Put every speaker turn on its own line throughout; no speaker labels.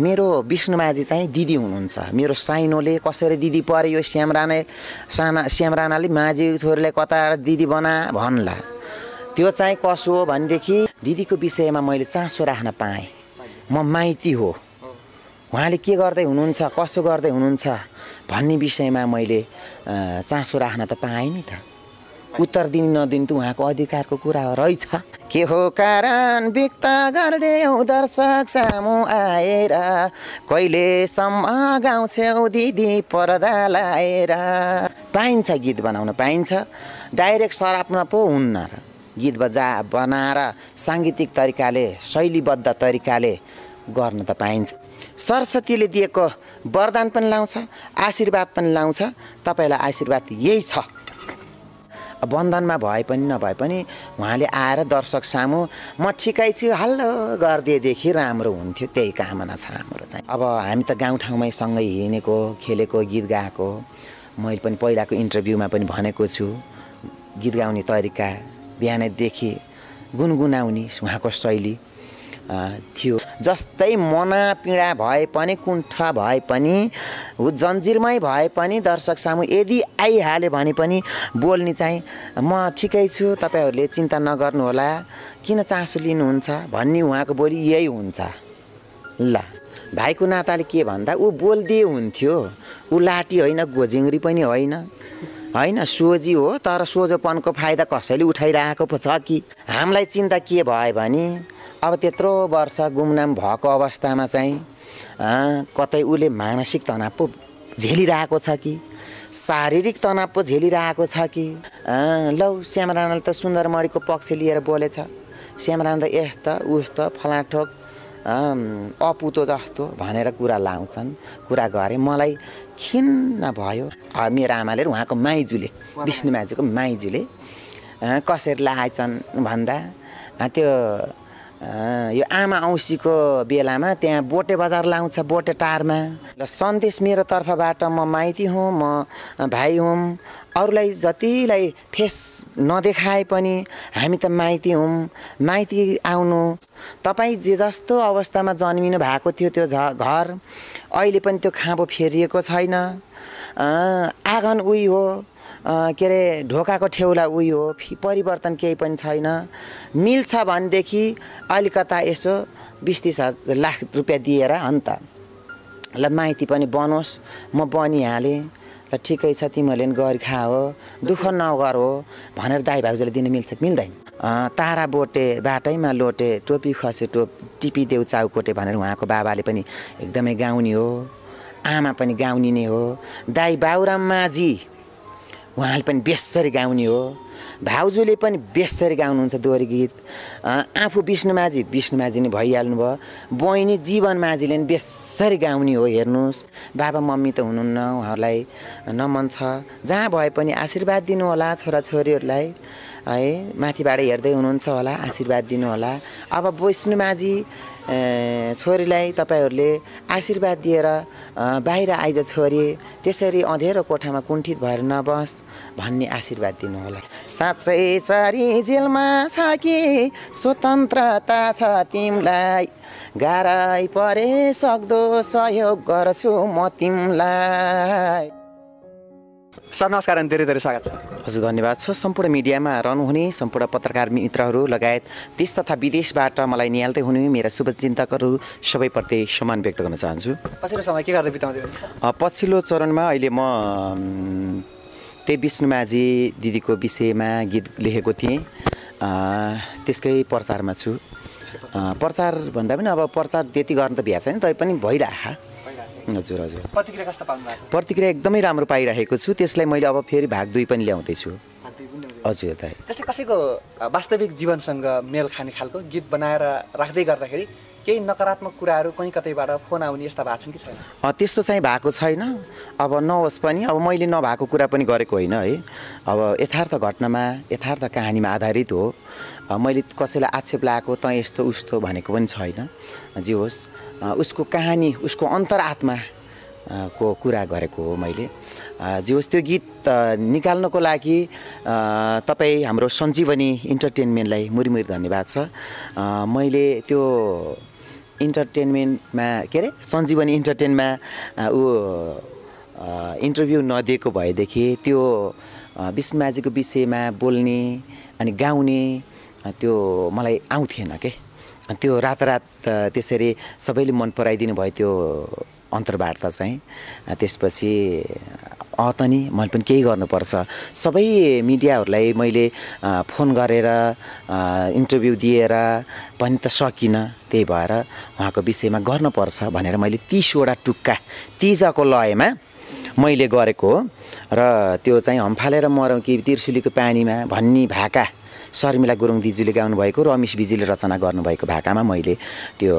मेरो विष्णुमाझी चाहिँ दिदी हुनुहुन्छ। मेरो साइनोले कसरी दिदी पऱ्यो यो श्याम राणा साना श्याम राणाले माझी छोरीलाई कता दिदी बना भन्ला। त्यो चाहिँ कसो हो भनेदेखि दिदीको विषयमा मैले चासो राख्न पाएँ। म माइती हो। उहाँले के गर्दै हुनुहुन्छ कसो गर्दै हुनुहुन्छ भन्ने विषयमा मैले चासो राख्न त पाएँ नि त। उत्तर दिनु नदिनु त उहाँको अधिकारको कुरा रहेछ। के हो कारण व्यक्त गरिदेऊ दर्शक सामु आएर। कहिलेसम्म गाउँछौ दिदी पर्दा लाएर पाइन्छ गीत बनाउन पाइन्छ। डाइरेक्ट सराप्न पो हुन्न र। गीत बजा बनाएर साङ्गीतिक तरिकाले शैलीबद्ध तरिकाले गर्न त पाइन्छ। सरस्वतीले दिएको वरदान पनि लाउँछ आशीर्वाद पनि लाउँछ। तपाईँलाई आशीर्वाद यही छ। बन्धनमा भए पनि नभए पनि उहाँले आएर दर्शक सामु म ठिकै छु हल्लो गरिदिएदेखि राम्रो हुन्थ्यो त्यही कामना छ हाम्रो चाहिँ। अब हामी त गाउँठाउँमै सँगै हिँडेको खेलेको गीत गाएको। मैले पनि पहिलाको इन्टरभ्यूमा पनि भनेको छु गीत गाउने तरिका बिहानैदेखि गुनगुनाउने उहाँको शैली। थियो। जस्तै मना पीडा भए पनि कुण्ठ भए पनि जन्जिरमै भए पनि दर्शक सामु यदि आइहाल्यो भने पनि बोल्ने चाहिँ म ठिकै छु तपाईँहरूले चिन्ता नगर्नुहोला। किन चासो लिनुहुन्छ? भन्ने उहाँको बोली यही हुन्छ। ल भाइको नाताले के भन्दा ऊ बोलिदिए हुन्थ्यो। ऊ लाटी होइन गोजिङ्री पनि होइन। होइन सोझी हो तर सोझोपनको फाइदा कसैले उठाइरहेको पो छ कि? हामीलाई चिन्ता के भयो भने अब त्यत्रो वर्ष गुमनाम भएको अवस्थामा चाहिँ कतै उसले मानसिक तनाव पो झेलिरहेको छ कि? शारीरिक तनाव पो झेलिरहेको छ कि? लौ श्याम राणाले त सुन्दरमणिको पक्ष लिएर बोलेछ। श्याम राणा त यस्ता उस्त फलाठोक अपुतो जस्तो भनेर कुरा लाउँछन् कुरा गरे मलाई खिन्न भयो। मेरो आमाले उहाँको माइजूले विष्णु माइजूको माइजूले कसरी लाएछन् भन्दा त्यो यो आमा औँसीको बेलामा त्यहाँ बोटे बजार लाउँछ बोटे टारमा। र सन्देश मेरो तर्फबाट म माइती हुँ म भाइ हुँ। अरूलाई जतिलाई फेस नदेखाए पनि हामी त माइती हौँ। माइती आउनु। तपाईँ जे जस्तो अवस्थामा जन्मिनु भएको थियो त्यो झ घर अहिले पनि त्यो खाँबो फेरिएको छैन। आँगन उही हो। के अरे ढोकाको ठेउला उही हो परिवर्तन केही पनि छैन। मिल्छ भनेदेखि अलिकता यसो बिस तिस लाख रुपियाँ दिएर अन्त। ल माइती पनि बनोस् म बनिहालेँ। र ठिकै छ तिमीहरूले पनि गरी खा हो दुःख नगर हो भनेर दाई भाउजूले दिन मिल्छ मिल्दैन। तारा बोटे बाटैमा लोटे टोपी खसे टोप टिपिदेऊ चाउकोटे भनेर उहाँको बाबाले पनि एकदमै गाउने हो। आमा पनि गाउने नै हो। दाई बाबुराम माझी उहाँले पनि बेसरी गाउने हो। भाउजूले पनि बेसरी गाउनुहुन्छ दोहोरी गीत आफू विष्णु माझी विष्णु माझी नै भइहाल्नु भयो बहिनी जीवन माझीले पनि बेसरी गाउने हो हेर्नुहोस्। बाबा मम्मी त हुनुहुन्न उहाँहरूलाई। नमन छ। जहाँ भए पनि आशीर्वाद दिनु होला छोराछोरीहरूलाई है माथिबाट हेर्दै हुनुहुन्छ होला आशीर्वाद दिनु होला अब विष्णु माझी छोरीलाई तपाईँहरूले आशीर्वाद दिएर बाहिर आइज छोरी त्यसरी अँधेरो कोठामा कुण्ठित भएर नबस भन्ने आशीर्वाद दिनुहोला। साँच्चै चारी जेलमा छ कि स्वतन्त्रता छ तिमीलाई? गाह्रै परे सक्दो सहयोग गर्छु म तिमीलाई।
सर नमस्कार अनि धेरै धेरै स्वागत छ।
हजुर धन्यवाद छ। सम्पूर्ण मिडियामा रहनुहुने सम्पूर्ण पत्रकार मित्रहरू लगायत देश तथा विदेशबाट मलाई निहाल्दै हुने मेरा शुभचिन्तकहरू सबैप्रति सम्मान व्यक्त गर्न चाहन्छु।
पछिल्लो समय के गर्दै बिताउँदै
पछिल्लो चरणमा अहिले म त्यही विष्णुमाझी दिदीको विषयमा गीत लेखेको थिएँ। त्यसकै प्रचारमा छु। प्रचार भन्दा पनि अब प्रचार त्यति गर्न त भ्या छैन तैपनि भइरह हजुर हजुर।
प्रतिक्रिया कस्तो पाउनु भएको छ?
प्रतिक्रिया एकदमै राम्रो पाइरहेको छु। त्यसलाई मैले अब फेरि भाग दुई पनि ल्याउँदैछु हजुर दाइ
जस्तै कसैको वास्तविक जीवनसँग मेल खाने खालको गीत बनाएर राख्दै गर्दाखेरि केही नकारात्मक कुराहरू कहीँ कतैबाट फोन आउने यस्ता भएको छन् कि छैन?
त्यस्तो चाहिँ भएको छैन। अब नहोस् पनि अब मैले नभएको कुरा पनि गरेको होइन है। अब यथार्थ घटनामा यथार्थ कहानीमा आधारित हो। मैले कसैलाई आक्षेप लगाएको त यस्तो उस्तो भनेको पनि छैन। जे होस्। उसको कहानी उसको अन्तरात्मा को कुरा गरेको हो मैले। जे होस् त्यो गीत निकाल्नको लागि तपाईँ हाम्रो सञ्जीवनी इन्टरटेनमेन्टलाई मुरी मुरी धन्यवाद छ। मैले त्यो इन्टरटेनमेन्टमा के अरे सञ्जीवनी इन्टरटेनमा ऊ इन्टरभ्यू नदिएको भएदेखि त्यो अ, विष्णुमाझीको विषयमा बोल्ने अनि गाउने त्यो मलाई आउँथेन के? त्यो रातारात त्यसरी सबैले मन पराइदिनु भयो त्यो अन्तर्वार्ता चाहिँ। त्यसपछि अँ त नि मैले पनि केही गर्नुपर्छ। सबै मिडियाहरूलाई मैले फोन गरेर इन्टरभ्यू दिएर पनि त सकिनँ। त्यही भएर उहाँको विषयमा गर्नुपर्छ भनेर मैले तिसवटा टुक्का तिजको लयमा मैले गरेको हो। र त्यो चाहिँ हम्फालेर मरौँ कि तिर्सुलीको पानीमा भन्ने भाका शर्मिला गुरुङ दिजूले गाउनुभएको रमेश विजीले रचना गर्नुभएको भाकामा मैले त्यो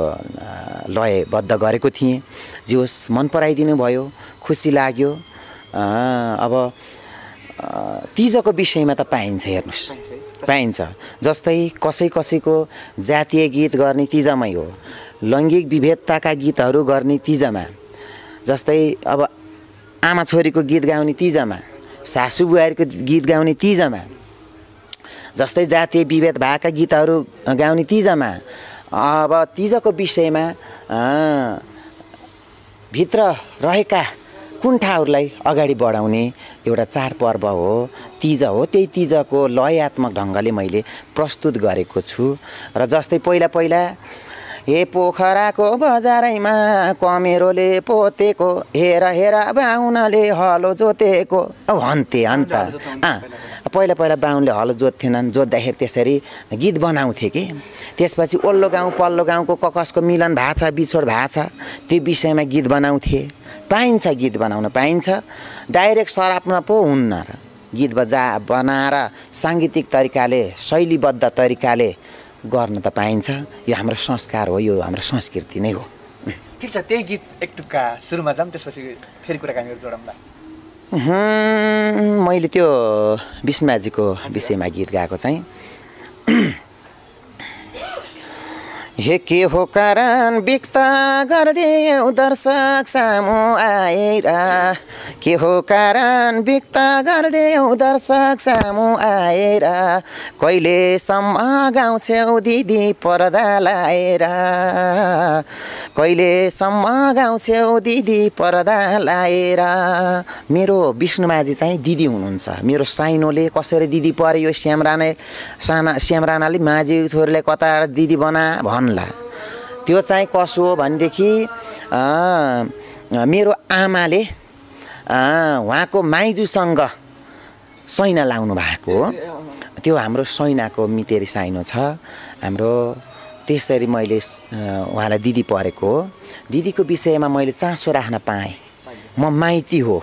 लयबद्ध गरेको थिएँ। जे होस् मन पराइदिनु भयो खुसी लाग्यो। अब तिजको विषयमा त पाइन्छ हेर्नुहोस्। पाइन्छ। जस्तै कसै कसैको जातीय गीत गर्ने तिजमै हो लैङ्गिक विभेदताका गीतहरू गर्ने तिजमा जस्तै अब आमा छोरीको गीत गाउने तिजमा सासु बुहारीको गीत गाउने तिजमा जस्तै जातीय विभेद भएका गीतहरू गाउने तिजमा। अब तिजको विषयमा भित्र रहेका कुण्ठाहरूलाई अगाडि बढाउने एउटा चाडपर्व हो तिज हो। त्यही तिजको लयात्मक ढङ्गले मैले प्रस्तुत गरेको छु। र जस्तै पहिला पहिला हे पोखराको बजारैमा कमेरोले पोतेको हेर हेर बाहुनाले हलो जोतेको। भन्थे अन्त पहिला पहिला बाहुनले हलो जोत्थेनन् जोत्दाखेरि त्यसरी गीत बनाउँथे कि। त्यसपछि ओल्लो गाउँ पल्लो गाउँको ककसको मिलन भएको छ बिछोड भएको छ त्यो विषयमा गीत बनाउँथे। पाइन्छ गीत बनाउन पाइन्छ। डाइरेक्ट सराप्न पो हुन्न र। गीत बजा बनाएर साङ्गीतिक तरिकाले शैलीबद्ध तरिकाले गर्न त पाइन्छ। यो हाम्रो संस्कार हो यो हाम्रो संस्कृति नै हो।
ठिक छ त्यही गीत एक टुक्का सुरुमा जाऊँ त्यसपछि फेरि कुराकानीहरू जोडौँला।
मैले त्यो विष्णुमाझीको विषयमा गीत गाएको चाहिँ। हे के हो कारण? व्यक्त गरिदियो दर्शक सामु आएर के हो कारण? व्यक्त गरिदियो दर्शक सामु आएर कहिलेसम्म गाउँछौ दिदी पर्दा लाएर कहिलेसम्म गाउँछौ दिदी पर्दा लाएर मेरो विष्णुमाझी चाहिँ दिदी हुनुहुन्छ। मेरो साइनोले कसरी दिदी पऱ्यो? श्याम राणा साना श्याम राणाले माझी छोरीलाई कता दिदी बना भन्ला त्यो चाहिँ कसो हो भनेदेखि मेरो आमाले उहाँको माइजूसँग सैना लाउनु भएको त्यो हाम्रो सैनाको मितेरी साइनो छ। हाम्रो त्यसरी मैले उहाँलाई दिदी परेको हो। दिदीको विषयमा मैले चासो राख्न पाएँ। म माइती हो।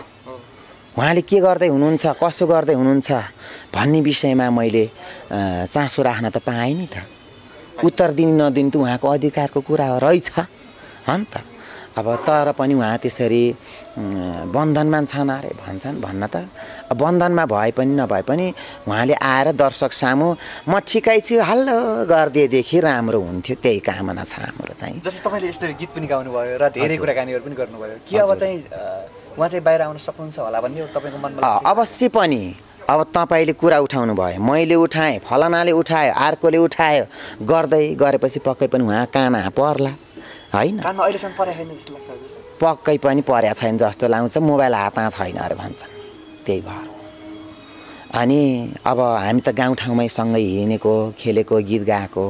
उहाँले के गर्दै हुनुहुन्छ कसो गर्दै हुनुहुन्छ भन्ने विषयमा मैले चासो राख्न त पाएँ नि त। उत्तर दिने नदिने त उहाँको अधिकारको कुरा हो रहेछ हो नि त अब तर पनि उहाँ त्यसरी बन्धनमा छन् अरे भन्छन् भन्न त अब बन्धनमा भए पनि नभए पनि उहाँले आएर दर्शक सामु म ठिकै छु हल्लो गरिदिएदेखि राम्रो हुन्थ्यो त्यही कामना छ हाम्रो चाहिँ
जस्तै तपाईँले यसरी गीत पनि गाउनुभयो र धेरै। कुराकानीहरू पनि गर्नुभयो कि अब। चाहिँ उहाँ चाहिँ बाहिर आउन सक्नुहुन्छ होला भन्ने तपाईँको मनमा?
अवश्य पनि अब तपाईँले कुरा उठाउनु भयो मैले उठाएँ फलानाले उठायो अर्कोले उठायो गर्दै गरेपछि पक्कै पनि उहाँ काना पर्ला। होइन। पक्कै पनि परेको छैन जस्तो लाउँछ मोबाइल हातमा छैन अरे भन्छन्। त्यही भएर। अनि अब हामी त गाउँठाउँमै सँगै हिँडेको खेलेको गीत गाएको।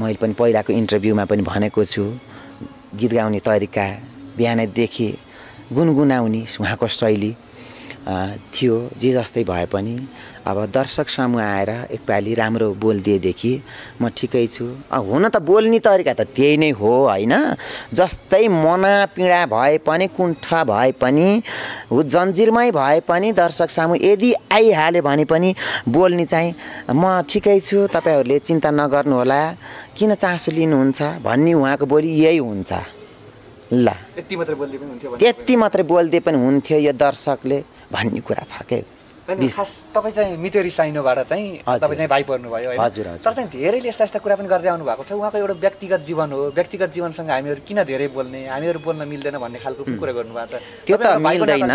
मैले पनि पहिलाको इन्टरभ्यूमा पनि भनेको छु। गीत गाउने तरिका बिहानैदेखि गुनगुनाउने उहाँको शैली। थियो। जे जस्तै भए पनि। अब दर्शक सामु आएर एकपालि राम्रो बोलिदिएदेखि म ठिकै छु। अ, हुन त बोल्ने तरिका त त्यही नै हो होइन? जस्तै मना पीडा भए पनि कुण्ठ भए पनि जन्जिरमै भए पनि दर्शक सामु यदि आइहाल्यो भने पनि बोल्ने चाहिँ म ठिकै छु। तपाईँहरूले चिन्ता नगर्नुहोला किन चासो लिनुहुन्छ? भन्ने उहाँको बोली यही हुन्छ। ल।
यति मात्रै बोल्दै पनि हुन्थ्यो भने
त्यति मात्रै बोल्दै पनि हुन्थ्यो यो दर्शकले। भन्ने कुरा छ के?
खास तपाईँ चाहिँ मितेरी साइनोबाट चाहिँ। तपाईँ चाहिँ भाइ पर्नुभयो
हजुर।
तर चाहिँ धेरैले यस्ता यस्ता कुरा पनि गर्दै आउनु भएको छ। उहाँको एउटा व्यक्तिगत जीवन हो। व्यक्तिगत जीवनसँग हामीहरू किन धेरै बोल्ने हामीहरू बोल्न मिल्दैन भन्ने खालको कुरा गर्नुभएको छ।
त्यो त मिल्दैन?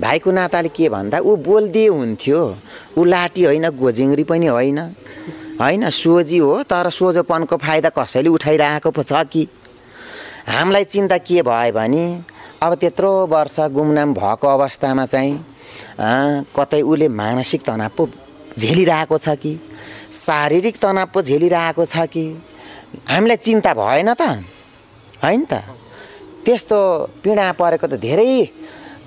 भाइको नाताले के भन्दा ऊ बोल्दै हुन्थ्यो। ऊ लाटी होइन गोजिङ्री पनि होइन। होइन सोझी हो तर सोझोपनको फाइदा कसैले उठाइरहेको पो छ कि? हामीलाई चिन्ता के भयो भने अब त्यत्रो वर्ष गुमनाम भएको अवस्थामा चाहिँ कतै उसले मानसिक तनाव पो झेलिरहेको छ कि? शारीरिक तनाव पो झेलिरहेको छ कि? हामीलाई चिन्ता भएन त। होइन त? त्यस्तो पीडा परेको त धेरै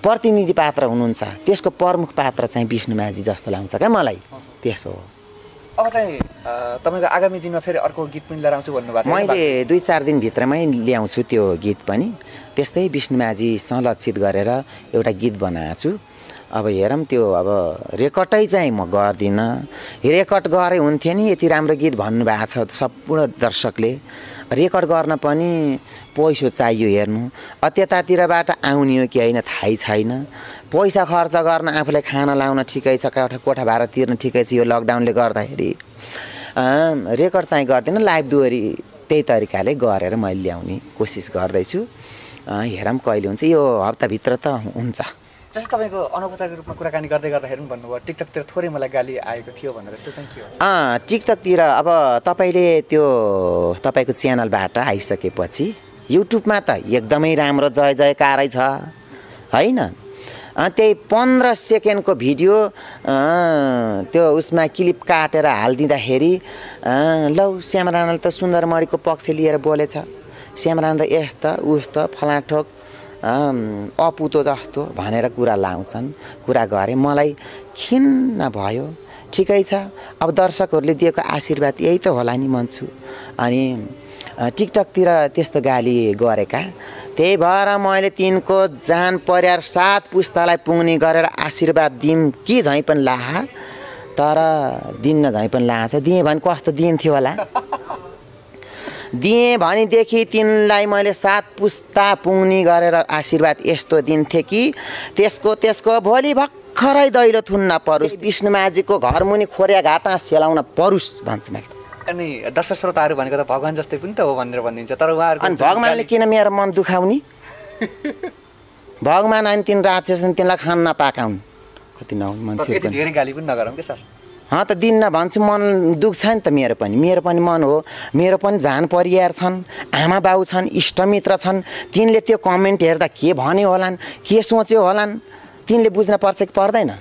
प्रतिनिधि पात्र हुनुहुन्छ। त्यसको प्रमुख पात्र चाहिँ विष्णु माझी जस्तो लाग्छ क्या मलाई। त्यसो हो।
अब चाहिँ तपाईँको आगामी दिनमा फेरि अर्को गीत पनि लिएर आउँछु भन्नुभएको?
मैले दुई चार दिनभित्रमै ल्याउँछु त्यो गीत पनि। त्यस्तै विष्णु माझी संलक्षित गरेर एउटा गीत बनाएको छु। अब हेरौँ त्यो अब रेकर्डै चाहिँ म गर्दिनँ। रेकर्ड गरे हुन्थ्यो नि यति राम्रो गीत भन्नुभएको छ सम्पूर्ण दर्शकले। रेकर्ड गर्न पनि पैसो चाहियो हेर्नु। त्यतातिरबाट आउने हो कि होइन थाहै छैन। पैसा खर्च गर्न आफूलाई खाना लाउन ठिकै छ कोठा कोठा भाडा तिर्न ठिकै छ यो लकडाउनले गर्दाखेरि। रेकर्ड चाहिँ गर्दिनँ लाइभ दोहोरी त्यही तरिकाले गरेर मैले ल्याउने कोसिस गर्दैछु। हेरौँ कहिले हुन्छ। यो हप्ताभित्र त हुन्छ।
जस्तै तपाईँको अनौपचारिक रूपमा कुराकानी गर्दै गर्दाखेरि पनि भन्नुभयो टिकटकतिर थोरै मलाई गाली आएको थियो भनेर त्यो चाहिँ के हो?
अँ टिकटकतिर अब तपाईँले त्यो तपाईँको च्यानलबाट आइसकेपछि युट्युबमा त एकदमै राम्रो जय जयकारै छ होइन? त्यही पन्ध्र सेकेन्डको भिडियो त्यो उसमा क्लिप काटेर हालिदिँदाखेरि लौ श्याम राणाले त सुन्दरमणिको पक्ष लिएर बोलेछ। श्याम राणा त यस्ता उस्ता फलाठोक अपुतो जस्तो भनेर कुरा लाउँछन् कुरा गरे। मलाई खिन्न भयो। ठिकै छ। अब दर्शकहरूले दिएको आशीर्वाद यही त होला नि भन्छु। अनि टिकटकतिर त्यस्तो गाली गरेका। त्यही भएर मैले तिनको जान परिवार सात पुस्तालाई पुग्ने गरेर आशीर्वाद दिउँ कि झैँ पनि लाहा? तर दिन्न झैँ पनि लाहा छ। दिएँ भने कस्तो दिन्थ्यो होला? दिएँ भनेदेखि तिनलाई मैले सात पुस्ता पुग्ने गरेर आशीर्वाद यस्तो दिन्थेँ कि त्यसको त्यसको भोलि भर्खरै दैलो थुन्न परोस्। विष्णुमाझीको घरमुनि खोरिया घाटा सेलाउन परोस् भन्छु मैले।
अनि दर्शक श्रोताहरू भनेको त भगवान् जस्तै पनि त हो भनेर भनिदिन्छ तर उहाँहरूको
अनि भगवान्ले किन मेरो मन दुखाउने? भगवान् अनि तिन राक्षस तिनलाई खान नपाकाउन्। कति नहुन् मान्छे
धेरै गाली पनि नगरौँ कि सर?
त दिन्न भन्छु मन दुख्छ नि त मेरो पनि। मेरो पनि मन हो। मेरो पनि झान परिवार छन् आमा बाउ छन् इष्टमित्र छन्। तिनले त्यो कमेन्ट हेर्दा के भन्यो होलान् के सोच्यो होलान् तिनले बुझ्न पर्छ कि पर्दैन?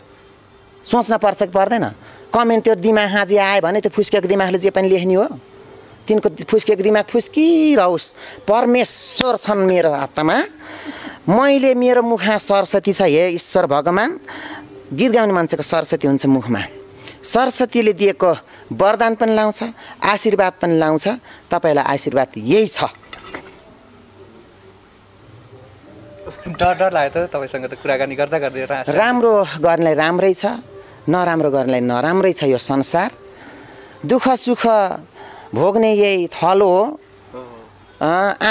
सोच्न पर्छ कि पर्दैन? कमेन्ट त्यो दिमाग हाजी आयो भने त्यो फुस्केको दिमागले जे पनि लेख्ने हो। तिनको फुस्केको दिमाग फुस्किरहोस्। परमेश्वर छन् मेरो हातमा मैले मेरो मुखमा सरस्वती छ हे ईश्वर भगवान्। गीत गाउने मान्छेको सरस्वती हुन्छ मुखमा। सरस्वतीले दिएको वरदान पनि लाउँछ आशीर्वाद पनि लाउँछ। तपाईँलाई आशीर्वाद यही छ।
डर डर लाग्यो त तपाईँसँग त कुराकानी गर्दा गर्दै
राम्रो गर्नेलाई राम्रै छ नराम्रो गर्नेलाई नराम्रै छ यो संसार। दुःख सुख भोग्ने यही थलो हो।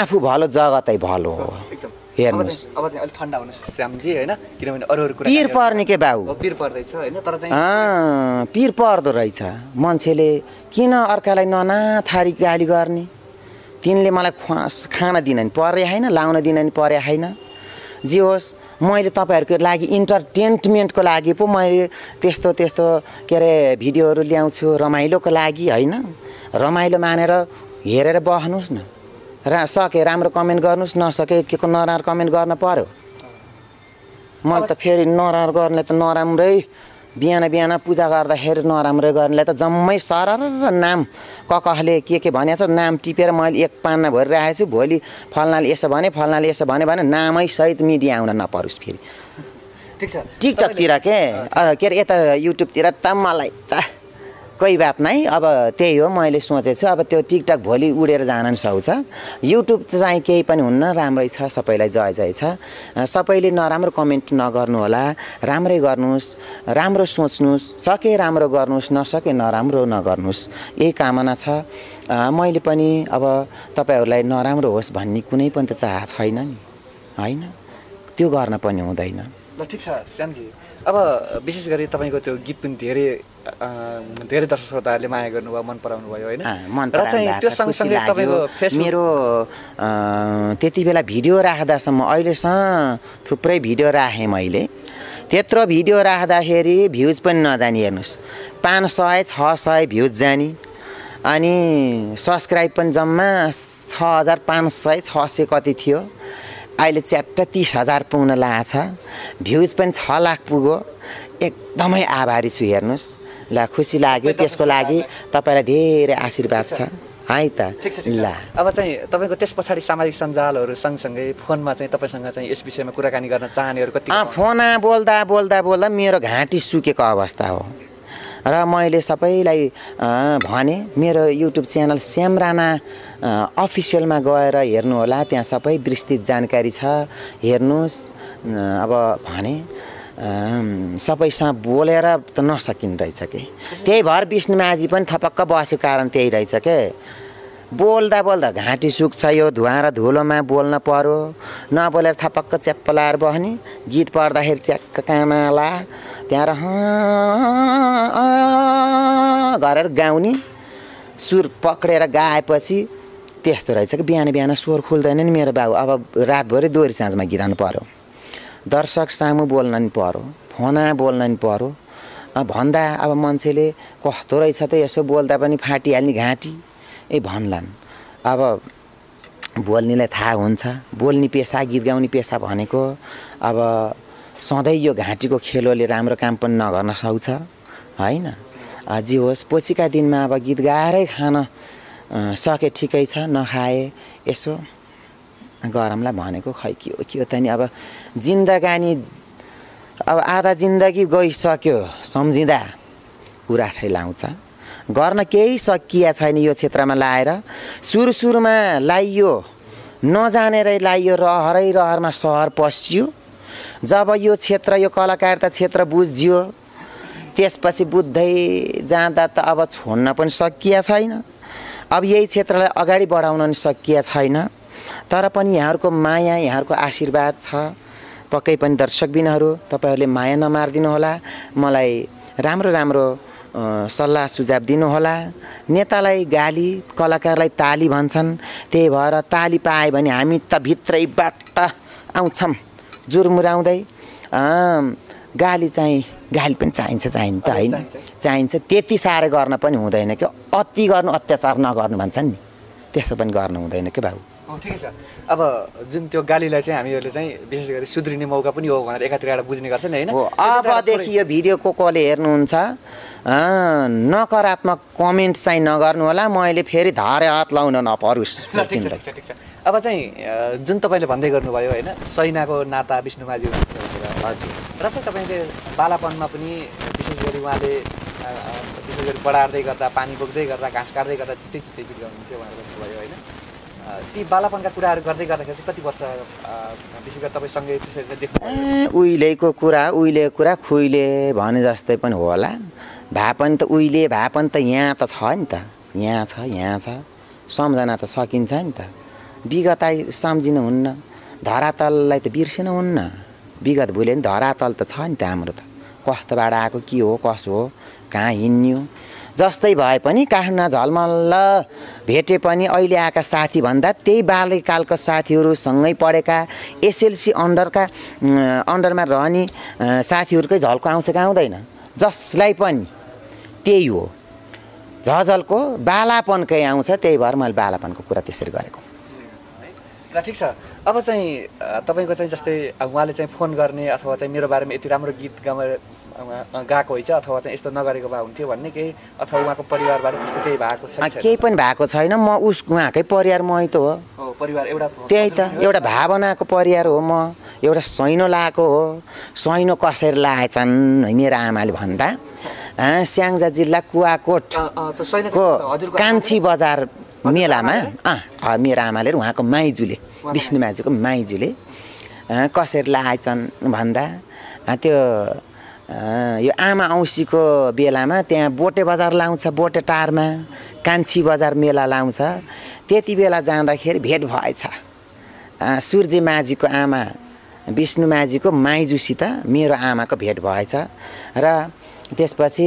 आफू भलो जगतै भलो हो।
एकदम।
हेर्नुहोस्।
अब चाहिँ अलिक ठन्डा हुनुहोस् श्यामजी होइन? किनभने अरू अरू कुरा
पिर पर्ने के बाउ।
पिर पर्दैछ होइन? तर चाहिँ
पिर पर्दो रहेछ। मान्छेले किन अर्कालाई नना थारी गाली गर्ने? तिनले मलाई खुवा खान दिन नि परे होइन लाउन दिन नि परे होइन। जे होस् मैले तपाईँहरूको लागि इन्टरटेन्मेन्टको लागि पो मैले त्यस्तो त्यस्तो के अरे भिडियोहरू ल्याउँछु रमाइलोको लागि होइन? रमाइलो मानेर हेरेर बस्नुहोस् न। रा सके राम्रो कमेन्ट गर्नुहोस् नसके के को नराम्रो कमेन्ट गर्न पर्यो। मैले त फेरि नराम्रो गर्ने त नराम्रै बिहान बिहान पूजा गर्दाखेरि नराम्रो गर्नेलाई त जम्मै सरर नाम ककहले के के भनेको छ नाम टिपेर मैले एक पान्ना भरिरहेको छु भोलि फल्नाले यसो भने फल्नाले यसो भने भने नामै सहित मिडिया आउन नपरोस् फेरि।
ठिक छ।
टिकटकतिर के? के अरे यता युट्युबतिर त मलाई त कोही बात नै अब त्यही हो मैले सोचेको छु। अब त्यो टिकटक भोलि उडेर जान नि सक्छ युट्युब चाहिँ केही पनि हुन्न राम्रै छ सबैलाई जय जय छ। सबैले नराम्रो कमेन्ट नगर्नु होला। राम्रै गर्नुहोस् राम्रो सोच्नुहोस् सके राम्रो गर्नुहोस् नसके नराम्रो नगर्नुहोस्। यही कामना छ। मैले पनि अब तपाईँहरूलाई नराम्रो होस् भन्ने कुनै पनि त चाह छैन नि। होइन? त्यो गर्न पनि हुँदैन।
ल ठिक छ श्यामजी। अब विशेष गरी तपाईँको त्यो गीत पनि धेरै धेरै दर्शक श्रोताहरूले माया गर्नुभयो मन पराउनु भयो होइन? र चाहिँ त्यो सँगसँगै तपाईँको
मेरो त्यति बेला भिडियो राख्दासम्म अहिलेसम्म थुप्रै भिडियो राखेँ मैले। त्यत्रो भिडियो राख्दाखेरि भ्युज पनि नजाने हेर्नुहोस्। पाँच सय छ सय भ्युज जाने। अनि सब्सक्राइब पनि जम्मा छ हजार पाँच सय छ सय कति थियो। अहिले च्याट्ट तिस हजार पुग्न लागेको छ भ्युज पनि छ लाख पुग्यो। एकदमै आभारी छु हेर्नुहोस्। ल खुसी लाग्यो। त्यसको लागि तपाईँलाई धेरै आशीर्वाद छ। है त? ल।
अब चाहिँ तपाईँको त्यस पछाडि सामाजिक सञ्जालहरू सँगसँगै फोनमा चाहिँ तपाईँसँग चाहिँ यस विषयमा कुराकानी गर्न चाहनेहरू कति
अँ फोनमा बोल्दा बोल्दा बोल्दा मेरो घाँटी सुकेको अवस्था हो। र मैले सबैलाई भने मेरो युट्युब च्यानल श्याम राणा अफिसियलमा गएर हेर्नुहोला त्यहाँ सबै विस्तृत जानकारी छ। हेर्नुहोस् अब भने सबैसँग बोलेर त नसकिने रहेछ कि? त्यही भएर विष्णु माझी पनि थपक्क बसेको कारण त्यही रहेछ के? बोल्दा बोल्दा घाँटी सुक्छ यो धुवा र धुलोमा बोल्न पर्यो। नबोलेर थपक्क च्याप्प लाएर बस्ने। गीत पढ्दाखेरि च्याक्क कानाला। त्यहाँ गरेर गाउने सुर पक्रेर गाएपछि त्यस्तो रहेछ कि बिहान बिहान स्वर खुल्दैन नि मेरो बाबु। अब रातभरि दोहोरी साँझमा गीत गाउनु पर्यो। दर्शक सामु बोल्न नि पर्यो फोना बोल्न नि अब भन्दा अब मान्छेले कस्तो रहेछ त यसो बोल्दा पनि फाटिहाल्ने घाँटी? ए भन्लान्। अब बोल्नेलाई थाहा हुन्छ। बोल्ने पेसा गीत गाउने पेसा भनेको अब सधैँ यो घाँटीको खेलोले राम्रो काम पनि नगर्न सक्छ होइन? जे होस् पछिका दिनमा अब गीत गाएरै खान सके ठिकै छ नखाए यसो गरमलाई भनेको खै के हो के हो त नि? अब जिन्दगानी अब आधा जिन्दगी गइसक्यो सम्झिँदा उराठै लाउँछ। गर्न केही सकिया छैन यो क्षेत्रमा लाएर। सुरु सुरुमा लाइयो नजानेरै लाइयो रहरै रहरमा सहर पसियो। जब यो क्षेत्र यो कलाकारिता क्षेत्र बुझियो त्यसपछि बुझ्दै जाँदा त अब छोड्न पनि सकिया छैन। अब यही क्षेत्रलाई अगाडि बढाउन नि सकिया छैन। तर पनि यहाँहरूको माया यहाँहरूको आशीर्वाद छ। पक्कै पनि दर्शकबिनहरू तपाईँहरूले माया नमारिदिनु होला मलाई राम्रो राम्रो सल्लाह सुझाव दिनुहोला। नेतालाई गाली कलाकारलाई ताली भन्छन्। त्यही भएर ताली पायो भने हामी त भित्रैबाट आउँछौँ जुरमुराउँदै गाली चाहिँ गाली पनि चाहिन्छ चाहिन्छ त होइन?
चाहिन्छ।
त्यति साह्रो गर्न पनि हुँदैन कि? अति गर्नु अत्याचार नगर्नु भन्छन् नि। त्यसो पनि गर्नु हुँदैन कि बाबु
ठिकै छ। अब जुन त्यो गालीलाई चाहिँ हामीहरूले चाहिँ विशेष गरी सुध्रिने मौका पनि हो भनेर एकातिरबाट बुझ्ने गर्छ नि होइन?
अबदेखि यो भिडियो को कसले हेर्नुहुन्छ नकारात्मक कमेन्ट चाहिँ नगर्नु होला मैले फेरि धारे हात लाउन नपरोस्।
ठिक छ ठिक छ अब चाहिँ जुन तपाईँले भन्दै गर्नुभयो होइन सैनाको नाता विष्णु माझी
हजुर।
र चाहिँ तपाईँले बालापनमा पनि विशेष गरी उहाँले विशेष गरी बढार्दै गर्दा पानी बोक्दै गर्दा घाँस काट्दै गर्दा चिच्चै चिच्चै गीत गाउनुहुन्थ्यो भनेर भन्नुभयो होइन? ती बालापनका कुराहरू गर्दै गर्दाखेरि कति वर्ष विशेष गरी तपाईँसँगै त्यसरी देख्नु
उहिलेको कुरा उहिलेको कुरा खुइले भने जस्तै पनि होला। भए पनि त उहिले भए पनि त यहाँ त छ नि त। यहाँ छ यहाँ छ। सम्झना त सकिन्छ नि त। विगतलाई सम्झिनु हुन्न। धरातललाई त बिर्सिनु हुन्न। विगत भुल्यो नि धरातल त छ नि त हाम्रो त। कस्तोबाट आएको के हो कसो हो कहाँ हिँड्यो जस्तै भए पनि काठमाडौँ झलमल्ल भेटे पनि अहिले आएका साथीभन्दा त्यही बाल्यकालका साथीहरूसँगै पढेका एसएलसी अन्डरका अन्डरमा रहने साथीहरूकै झल्को आउँछ कि आउँदैन जसलाई पनि त्यही हो। झझलको बालापनकै आउँछ त्यही भएर मैले बालापनको कुरा त्यसरी गरेको
र ठिक छ। अब चाहिँ तपाईँको चाहिँ जस्तै उहाँले चाहिँ फोन गर्ने अथवा चाहिँ मेरो बारेमा यति राम्रो गीत गाउँ गएको होइन अथवा चाहिँ यस्तो नगरेको भए हुन्थ्यो भन्ने केही अथवा उहाँको परिवारबाट त्यस्तो केही भएको छैन?
केही पनि भएको छैन। म उस उहाँकै परिवार मै त हो।
परिवार एउटा
त्यही त एउटा भावनाको परिवार हो म। एउटा सैनो लाएको हो। सैनो कसरी लाएछन् मेरो आमाले भन्दा? स्याङ्जा जिल्ला कुवाकोट को कान्छी बजार मेलामा? अँ मेरो आमाले उहाँको माइजूले विष्णु माइजूको माइजूले कसरी लाएछन् भन्दा? त्यो यो आमा औँसीको बेलामा त्यहाँ बोटे बजार लाउँछ बोटे टारमा कान्छी बजार मेला लाउँछ। त्यति बेला जाँदाखेरि भेट भएछ। सूर्य माझीको आमा विष्णु माझीको माइजूसित मेरो आमाको भेट भएछ। र त्यसपछि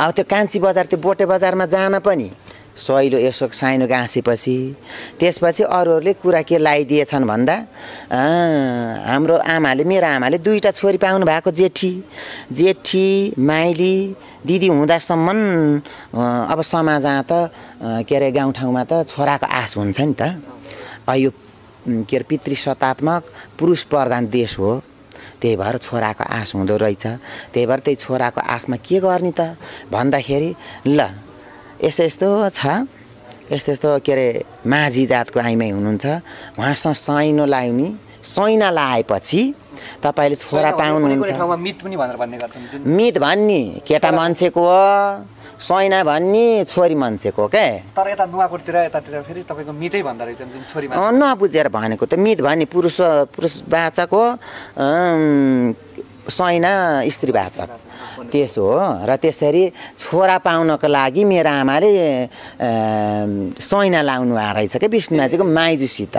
अब त्यो कान्छी बजार त्यो बोटे बजारमा जान पनि सहिलो यसो साइनो गाँसेपछि त्यसपछि अरूहरूले कुरा के लगाइदिएछन् भन्दा हाम्रो आमाले मेरो आमाले दुईवटा छोरी पाउनु भएको जेठी। जेठी माइली दिदी हुँदासम्म अब समाजमा त के अरे गाउँठाउँमा त छोराको आश हुन्छ नि त। यो के अरे पितृ सत्तात्मक पुरुष प्रधान देश हो। त्यही भएर छोराको आश हुँदो रहेछ। त्यही भएर त्यही छोराको आशमा के गर्ने त? भन्दाखेरि ल यस्तो यस्तो छ। यस्तो यस्तो के अरे माझी जातको आइमाई हुनुहुन्छ। उहाँसँग सैनो लाउने सैना लाएपछि तपाईँले छोरा पाउनुहुन्छ।
मित पनि भनेर भन्ने गर्छन् जुन
मित भन्ने केटा मान्छेको हो सैना भन्ने छोरी मान्छेको क्या
तर यता नुवाकोटतिर यतातिर फेरि तपाईँको मितै भन्दो रहेछन् जुन छोरी
नबुझेर भनेको त मित भन्ने पुरुष पुरुष वाचक हो। अम्, सैना स्त्री वाचक त्यसो हो र त्यसरी छोरा पाउनको लागि मेरो आमाले सैना लाउनु भएको रहेछ क्या विष्णुमाझीको माइजूसित।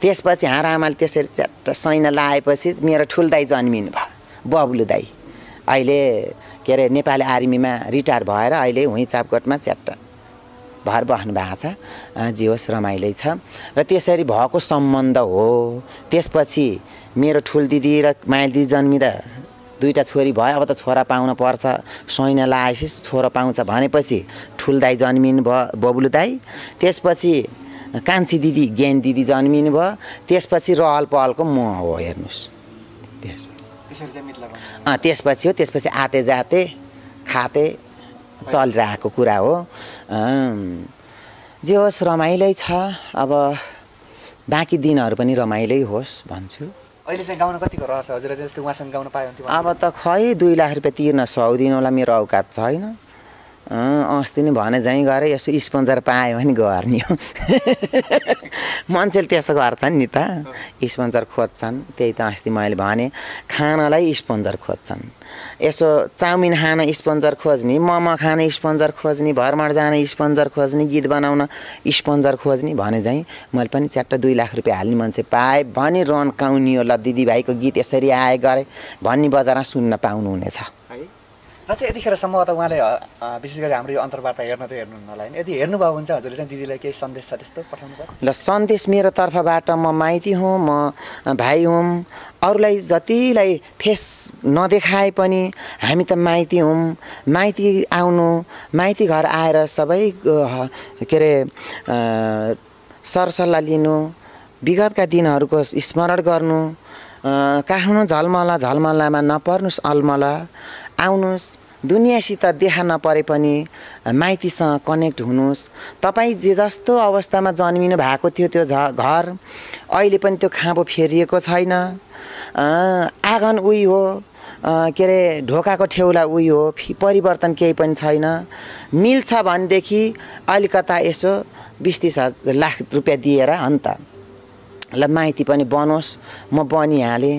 त्यसपछि आमाले त्यसरी च्याट्ट सैना लाएपछि मेरो ठुल दाई जन्मिनु भयो बब्लु दाई। अहिले के अरे नेपाली आर्मीमा रिटायर भएर अहिले हुँ चापकोटमा च्याट्ट भर बस्नु भएको छ जे होस् रमाइलै छ। र त्यसरी भएको सम्बन्ध हो। त्यसपछि मेरो ठुल दिदी र माइल दिदी जन्मिँदा दुईवटा छोरी भयो अब त छोरा पाउन पर्छ। सैना लगाएपछि छोरा पाउँछ भनेपछि ठुल दाई जन्मिनु भयो बबुलु दाई। त्यसपछि कान्छी दिदी ज्ञान दिदी जन्मिनु भयो। त्यसपछि रहल पहलको म हो हेर्नुहोस्। अँ, त्यसपछि हो त्यसपछि आते जाते खाते चलिरहेको कुरा हो। जे होस् रमाइलै छ। अब बाँकी दिनहरू पनि रमाइलै होस् भन्छु।
अहिले चाहिँ गाउन कतिको रहर छ हजुर? जस्तै उहाँसँग गाउन पायो भने
अब त खै दुई लाख रुपियाँ तिर्न होला मेरो औकात छैन अस्ति नै भने झैँ गएर यसो स्पोन्सर पायो भने गर्ने हो। मान्छेले त्यसो गर्छन् नि त। स्पोन्सर खोज्छन् त्यही त अस्ति मैले भने। खानालाई स्पोन्सर खोज्छन्। यसो चाउमिन खान स्पोन्सर खोज्ने मोमो खान स्पोन्सर खोज्ने भरमाड जान स्पोन्सर खोज्ने गीत बनाउन स्पोन्सर खोज्ने भने चाहिँ मैले पनि च्याट्ट दुई लाख रुपियाँ हाल्ने मान्छे पाएँ भने रन्काउने होला दिदीभाइको गीत यसरी आए गरे। भन्ने बजारमा सुन्न पाउनुहुनेछ।
र चाहिँ यतिखेरसम्म त उहाँले विशेष गरी हाम्रो यो अन्तर्वार्ता हेर्न त हेर्नुहुन्न होला होइन यदि हेर्नुभयो भने चाहिँ हजुरले चाहिँ दिदीलाई केही सन्देश छ त्यस्तो पठाउनु
ल सन्देश मेरो तर्फबाट म माइती हुँ म भाइ हुँ। अरूलाई जतिलाई फेस नदेखाए पनि हामी त माइती हौँ। माइती आउनु माइती घर आएर सबै के अरे सरसल्लाह लिनु विगतका दिनहरूको स्मरण गर्नु काठमाडौँ झलमला झलमलामा नपर्नुहोस् अलमला आउनुहोस्। दुनियाँसित देखा नपरे पनि माइतीसँग कनेक्ट हुनुहोस्। तपाईँ जे जस्तो अवस्थामा जन्मिनु भएको थियो त्यो झ घर अहिले पनि त्यो खाँबो फेरिएको छैन। आँगन उही हो। के अरे ढोकाको ठेउला उही हो। परिवर्तन केही पनि छैन। मिल्छ भनेदेखि अलिकता यसो बिस तिस लाख रुपियाँ दिएर अन्त ल माइती पनि बनोस्। म बनिहालेँ।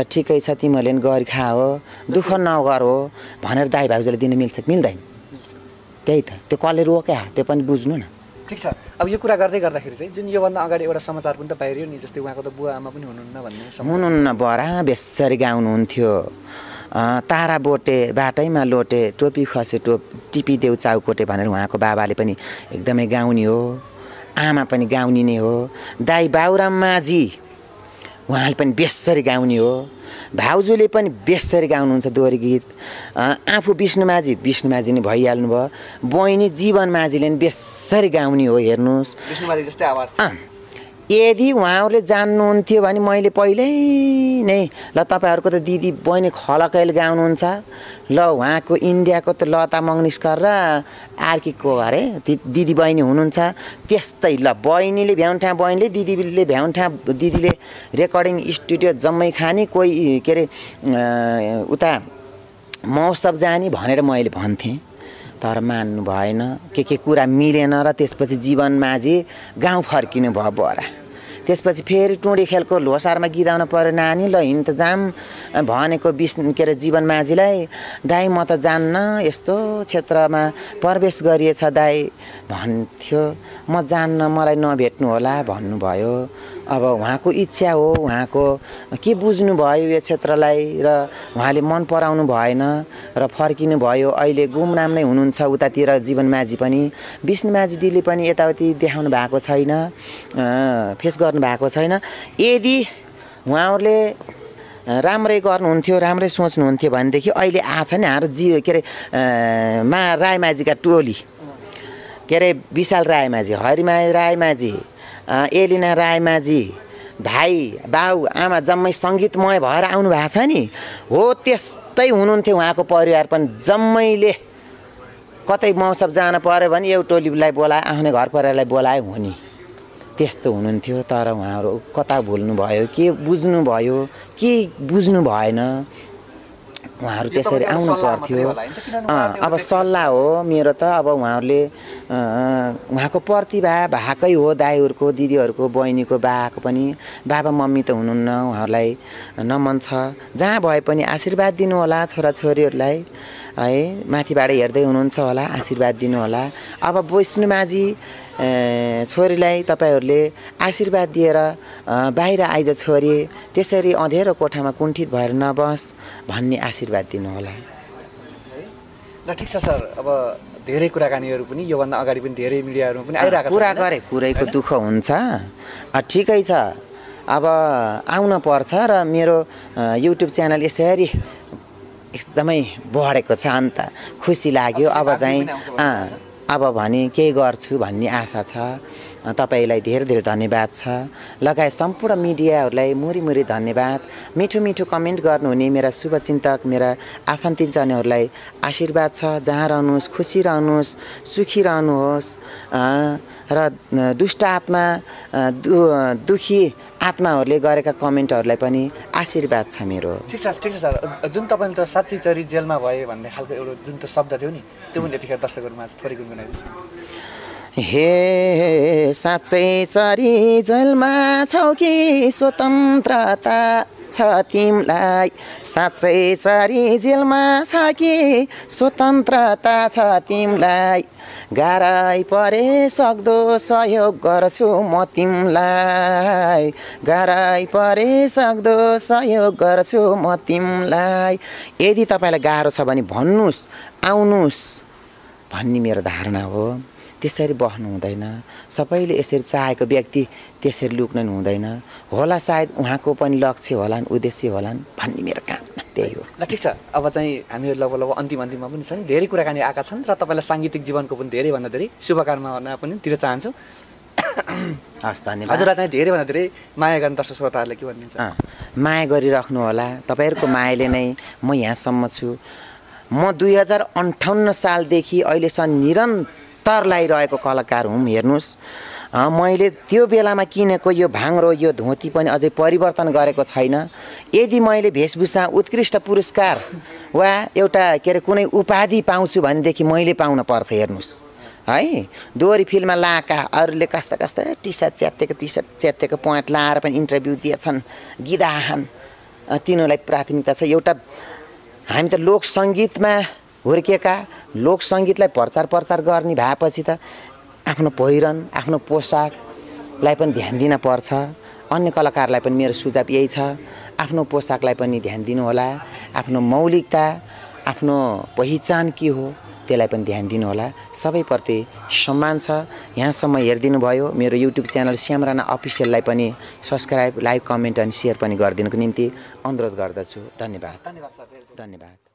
ल ठिकै छ तिमीहरूले पनि गरी खा हो दुःख नगर हो भनेर दाइ भाउजूले दिन मिल्छ मिल्दैन? त्यही त त्यो कसले रोक्या त्यो पनि बुझ्नु न।
ठिक छ। अब यो कुरा गर्दै गर्दाखेरि चाहिँ जुन योभन्दा अगाडि एउटा समाचार पनि त बाहिरियो नि जस्तै उहाँको त बुवा आमा पनि हुनुहुन्न भन्ने।
हुनुहुन्न बरा बेसरी गाउनुहुन्थ्यो। तारा बोटे बाटैमा लोटे टोपी खसे टोप टिपिदेऊ चाउकोटे भनेर उहाँको बाबाले पनि एकदमै गाउने हो आमा पनि गाउने नै हो। दाई बाबुराम माझी उहाँले पनि बेसरी गाउने हो। भाउजूले पनि बेसरी गाउनुहुन्छ दोहोरी गीत आफू विष्णु माझी विष्णु माझी नै भइहाल्नु भयो बहिनी जीवन माझीले पनि बेसरी गाउने हो हेर्नुहोस्।
जस्तै आवाज
यदि उहाँहरूले जान्नुहुन्थ्यो भने मैले पहिल्यै नै ल तपाईँहरूको त दिदी बहिनी खलकैले गाउनुहुन्छ। ल उहाँको इन्डियाको त लता मङ्गेशकर र आर्कीको अरे दिदी बहिनी हुनुहुन्छ। त्यस्तै ल बहिनीले भ्याउन्ठा बहिनीले दिदीले भ्याउन्ठा दिदीले रेकर्डिङ स्टुडियो जम्मै खाने कोही के अरे उता महोत्सव जाने भनेर मैले भन्थेँ। तर मान्नु भएन के के कुरा मिलेन र त्यसपछि जीवन माझी गाउँ फर्किनु भयो बरा। त्यसपछि फेरि टुँडी खेलको लोसारमा गिदाउनु पऱ्यो नानी ल हिँड त जाम भनेको विष्णु के अरे जीवन माझीलाई। दाई म त जान्न यस्तो क्षेत्रमा प्रवेश गरिएछ दाई भन्थ्यो। म जान्न मलाई नभेट्नु होला भन्नुभयो। अब उहाँको इच्छा हो उहाँको के बुझ्नुभयो यो क्षेत्रलाई र उहाँले मन पराउनु भएन र फर्किनु भयो। अहिले गुमनाम नै हुनुहुन्छ उतातिर जीवन माझी पनि। विष्णु माझी दिदीले पनि यताउति देखाउनु भएको छैन फेस गर्नु भएको छैन। यदि उहाँहरूले राम्रै गर्नुहुन्थ्यो राम्रै सोच्नुहुन्थ्यो भनेदेखि अहिले आछ नि हाम्रो जी के अरे मा रायमाझीका टोली। के अरे विशाल रायमाझी हरिमा रायमाझी। अ, एलिना रायमाझी भाइ बाउ आमा जम्मै सङ्गीतमय भएर आउनु भएको छ नि। हो त्यस्तै हुनुहुन्थ्यो उहाँको परिवार पनि। जम्मैले कतै मौसम जान पऱ्यो भने एउटा टोलीलाई बोलायो आफ्नै घर परिवारलाई बोलायो हो नि त्यस्तो हुनुहुन्थ्यो तर उहाँहरू कता भुल्नुभयो के बुझ्नुभयो के बुझ्नु भएन। उहाँहरू त्यसरी आउनु पर्थ्यो। अब सल्लाह हो मेरो त अब उहाँहरूले उहाँको प्रतिभा भएकै हो दाईहरूको दिदीहरूको बहिनीको बाको पनि। बाबा मम्मी त हुनुहुन्न उहाँहरूलाई नमन छ। जहाँ भए पनि आशीर्वाद दिनु होला छोराछोरीहरूलाई है माथिबाट हेर्दै हुनुहुन्छ होला आशीर्वाद दिनु होला अब वैष्णु माझी अँ, छोरीलाई तपाईँहरूले आशीर्वाद दिएर बाहिर आइज छोरी त्यसरी अँधेरो कोठामा कुण्ठित भएर नबस भन्ने आशीर्वाद दिनु होला
है ल ठिक छ सर। अब धेरै कुराकानीहरू पनि योभन्दा अगाडि पनि धेरै मिडियाहरूमा पनि आइरहेको
कुरा? गरे कुरैको दुःख हुन्छ। ठिकै छ। अब आउन पर्छ र मेरो युट्युब च्यानल यसरी एकदमै बढेको छ अन्त। खुसी लाग्यो। अब चाहिँ अब भने केही गर्छु भन्ने आशा छ। तपाईँलाई धेरै धेरै धन्यवाद छ। लगायत सम्पूर्ण मिडियाहरूलाई मुरी मुरी धन्यवाद। मिठो मिठो कमेन्ट गर्नुहुने मेरा शुभचिन्तक मेरा आफन्तिजनहरूलाई आशीर्वाद छ। जहाँ रहनुहोस् खुसी रहनुहोस् सुखी रहनुहोस्। र दुष्ट आत्मा दु दुखी आत्माहरूले गरेका कमेन्टहरूलाई पनि आशीर्वाद छ मेरो।
ठिक छ ठिक छ सर। जुन तपाईँले त साँच्ची चरी जेलमा भए भन्ने खालको एउटा जुन त शब्द थियो नि त्यो पनि यतिखेर दर्शकहरूमा थोरै गुनगुनाइदिनुहोस्।
हे साँच्चै चरी जेलमा छौ कि स्वतन्त्रता छ तिमलाई? साँच्चै चरी जेलमा छ कि स्वतन्त्रता छ तिमलाई? गाह्रै परे सक्दो सहयोग गर्छु म तिमलाई। गाह्रै परे सक्दो सहयोग गर्छु म तिमलाई। यदि तपाईँलाई गाह्रो छ भने भन्नुहोस् आउनुहोस्। भन्ने मेरो धारणा हो। त्यसरी बस्नु हुँदैन। सबैले यसरी चाहेको व्यक्ति त्यसरी लुक्नु हुँदैन होला सायद उहाँको पनि लक्ष्य होलान् उद्देश्य होलान् भन्ने मेरो काम त्यही हो।
ल ठिक छ। अब चाहिँ हामीहरू लगभग लगभग अन्तिम अन्तिममा पनि छन्। धेरै कुराकानी आएका छन् र तपाईँलाई साङ्गीतिक जीवनको पनि धेरैभन्दा धेरै शुभकामना पनि दिन चाहन्छु।
हस् धन्यवाद।
हजुरलाई चाहिँ धेरैभन्दा धेरै माया गर्ने दर्शक श्रोताहरूले के भनिदिन्छ
अँ, माया गरिराख्नु होला। तपाईँहरूको मायाले नै म यहाँसम्म छु। म दुई हजार अन्ठाउन्न सालदेखि अहिलेसम्म निरन्तर लगाइरहेको कलाकार हुँ हेर्नुहोस्। मैले त्यो बेलामा किनेको यो भाङ्रो यो धोती पनि अझै परिवर्तन गरेको छैन। यदि मैले वेशभूषा उत्कृष्ट पुरस्कार वा एउटा के अरे कुनै उपाधि पाउँछु भनेदेखि मैले पाउन पर्छ हेर्नुहोस्। है? दोहोरी फिल्डमा लाएका अरूले कस्ता कस्ता टी सर्ट च्यात्तेको टी सर्ट च्यात्तेको पोइन्ट लाएर पनि इन्टरभ्यू दिएछन् गिदाहान तिनीहरूलाई प्राथमिकता छ। एउटा हामी त लोक सङ्गीतमा हुर्किएका लोक सङ्गीतलाई प्रचार प्रचार गर्ने भएपछि त आफ्नो पहिरन आफ्नो पोसाकलाई पनि ध्यान दिन पर्छ। अन्य कलाकारलाई पनि मेरो सुझाव यही छ। आफ्नो पोसाकलाई पनि ध्यान दिनु होला आफ्नो मौलिकता आफ्नो पहिचान के हो त्यसलाई पनि ध्यान दिनु होला सबैप्रति सम्मान छ। यहाँसम्म हेरिदिनु भयो मेरो युट्युब च्यानल श्याम राणा अफिसियललाई पनि सब्सक्राइब लाइक कमेन्ट अनि सेयर पनि गरिदिनुको निम्ति अनुरोध गर्दछु। धन्यवाद।
धन्यवाद।
धन्यवाद।